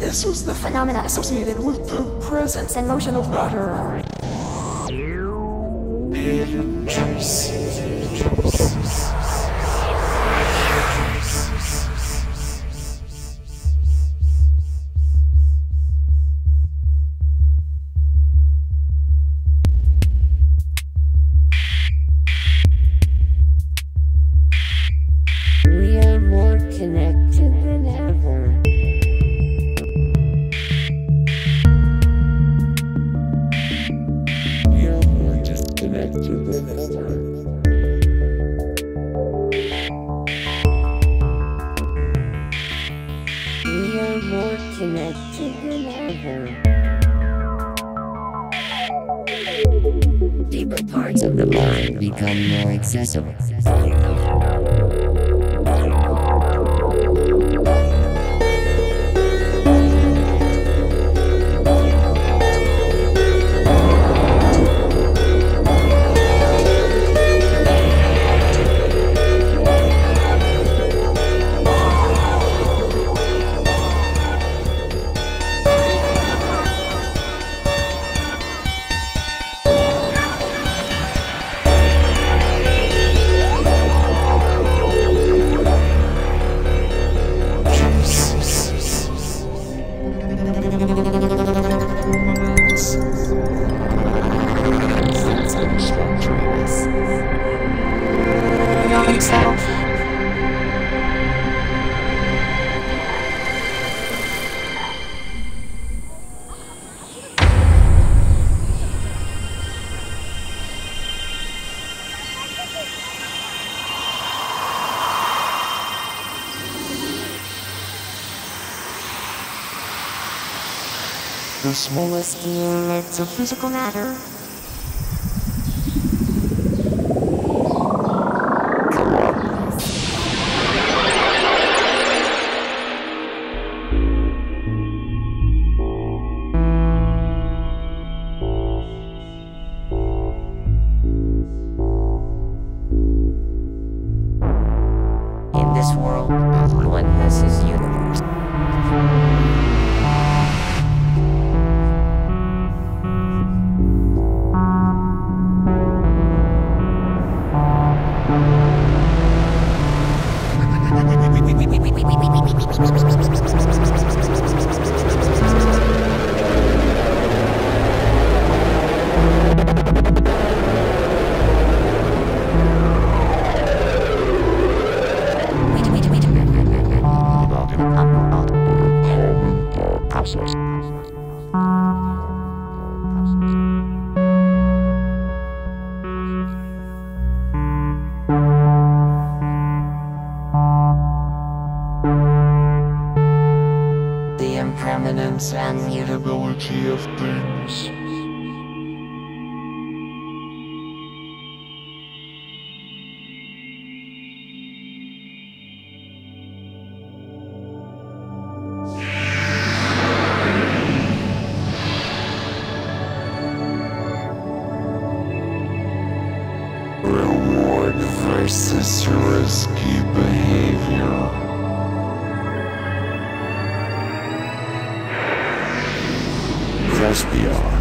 This was the phenomena associated with the presence and motion of water. Deeper parts of the mind become more accessible. The smallest units of physical matter. This world, oneness is universe. impermanence and mutability of things. Reward versus risky behavior. Thespiar.